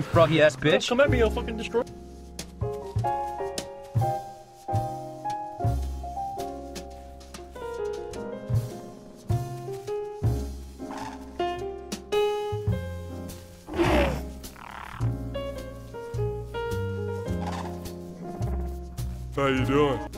You froggy ass bitch. Come at me, I'll fucking destroy. How you doing?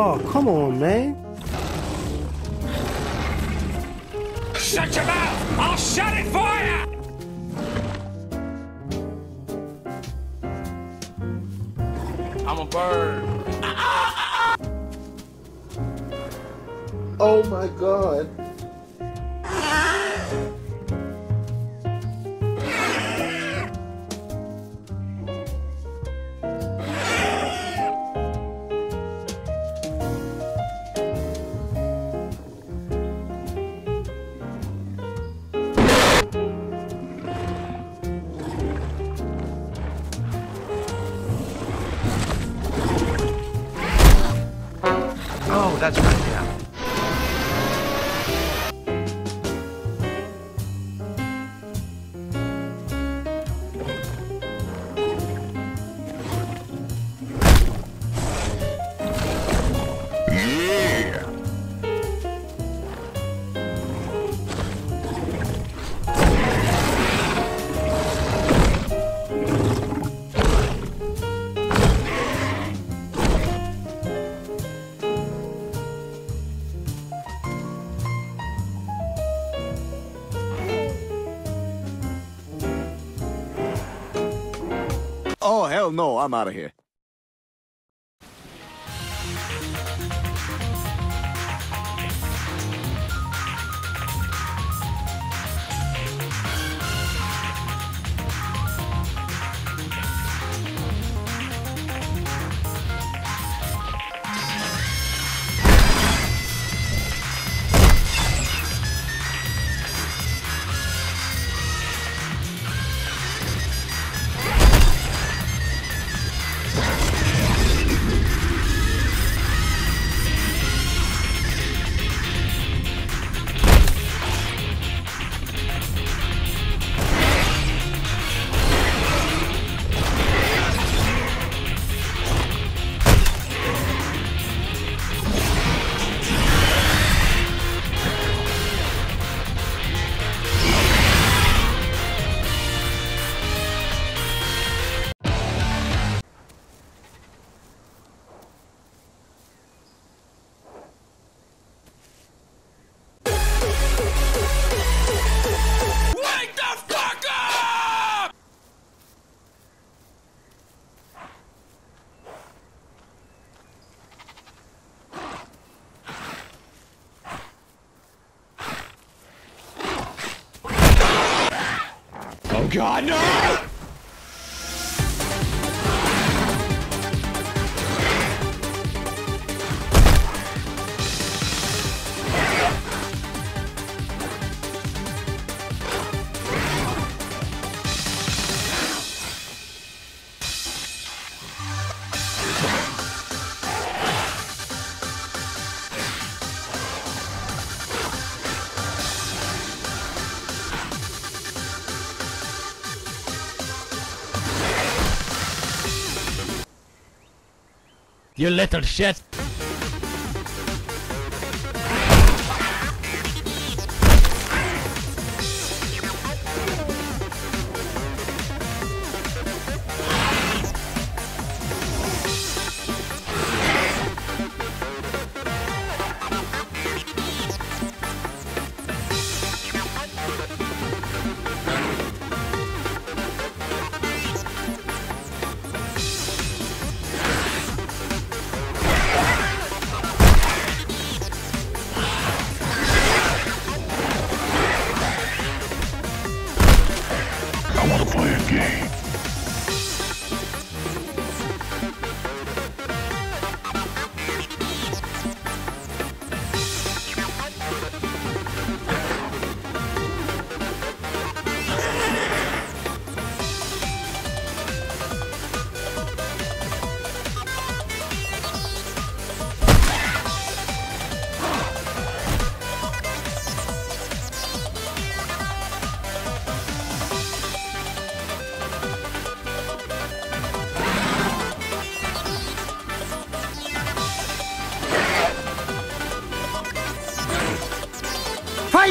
Oh, come on, man. Shut your mouth! I'll shut it for you! I'm a bird. Oh my god. Oh, hell no, I'm out of here. Oh, god, no! You little shit.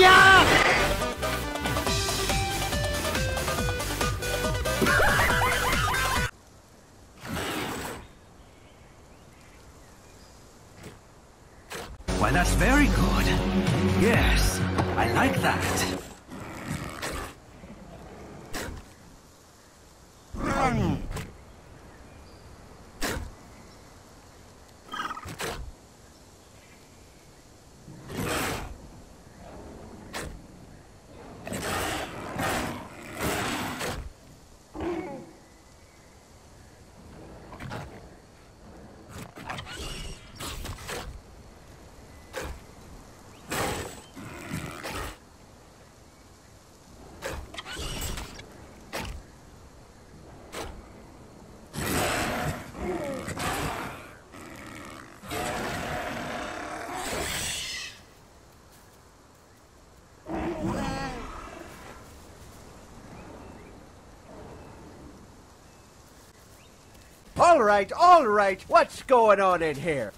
Why, All right, all right. What's going on in here?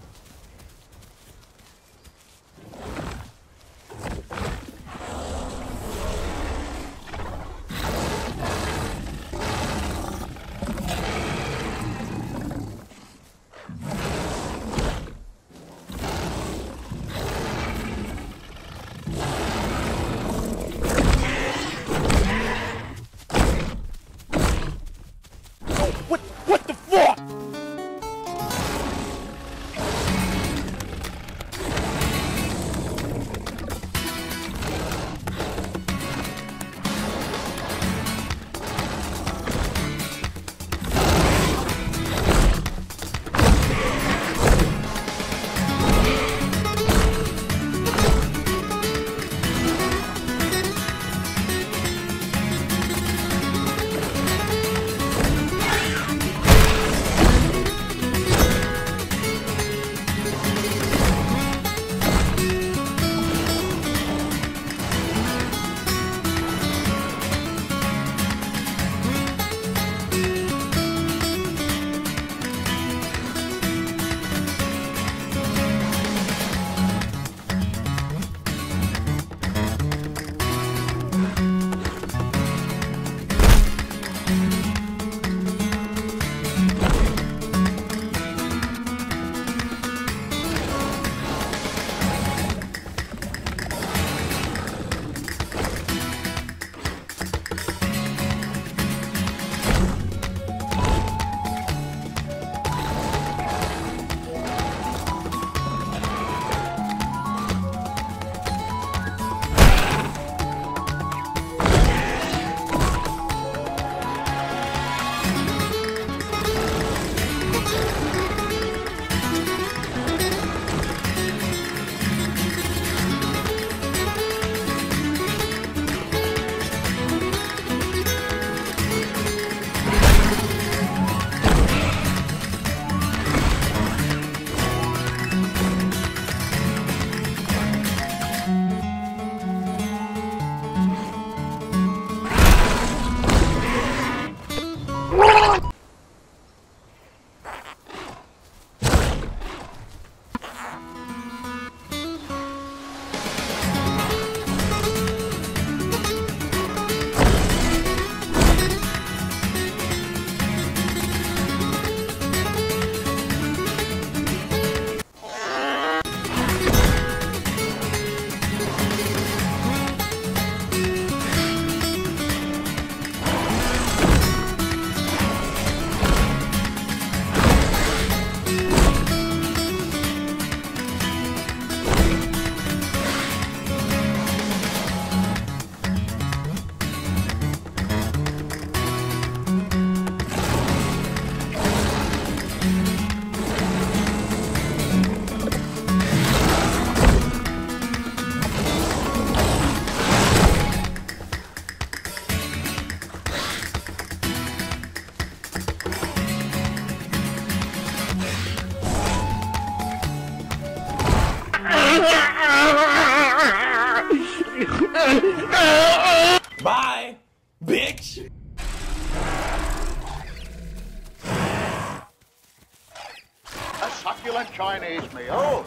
Succulent Chinese meal.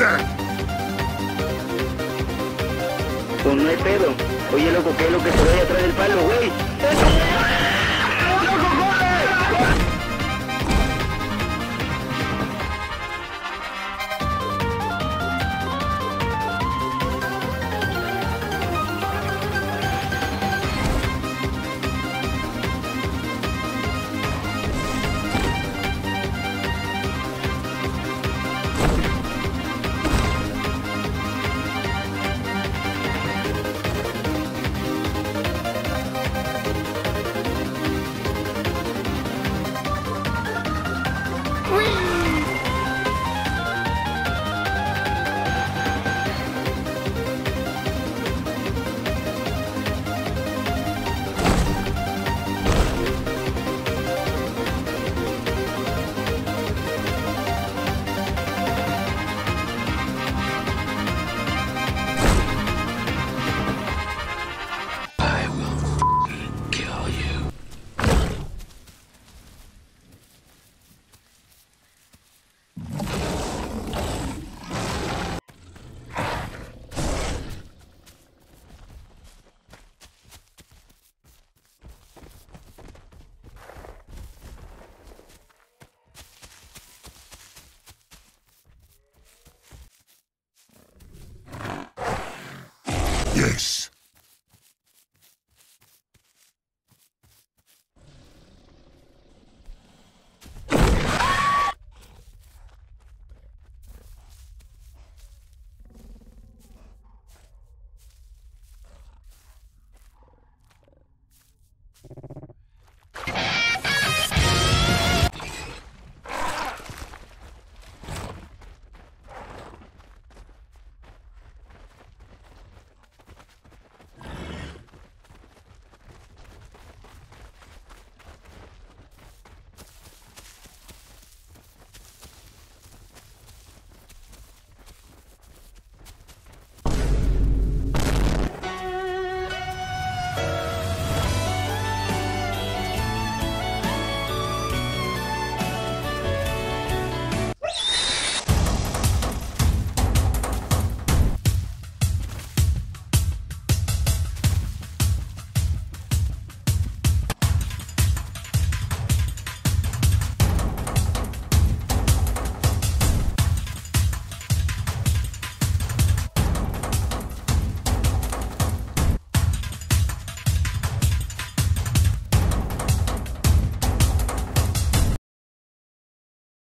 ¡Vete! Pues no hay pedo. Oye, loco, ¿qué es lo que se ve atrás del palo, güey? Yes.